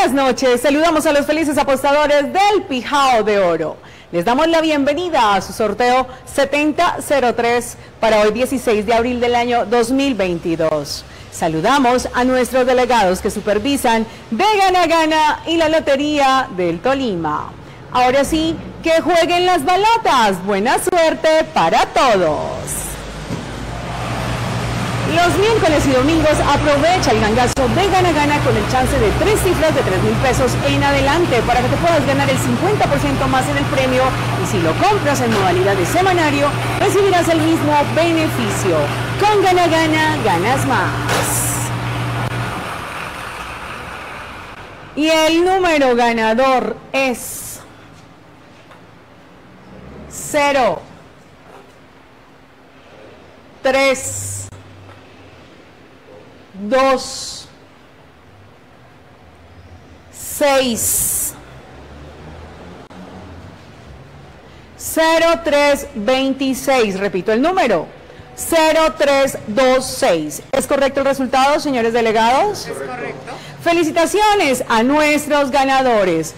buenas noches. Saludamos a los felices apostadores del Pijao de Oro. Les damos la bienvenida a su sorteo 7003 para hoy 16 de abril del año 2022. Saludamos a nuestros delegados que supervisan de Gana Gana y la Lotería del Tolima. Ahora sí, que jueguen las balotas. Buena suerte para todos. Los miércoles y domingos aprovecha el gangazo de Gana Gana con el chance de tres cifras de 3 mil pesos en adelante para que te puedas ganar el 50% más en el premio y si lo compras en modalidad de semanario recibirás el mismo beneficio. Con Gana Gana ganas más. Y el número ganador es 0 3 2, 6, 0326. Repito el número. 0326. ¿Es correcto el resultado, señores delegados? Es correcto. Felicitaciones a nuestros ganadores.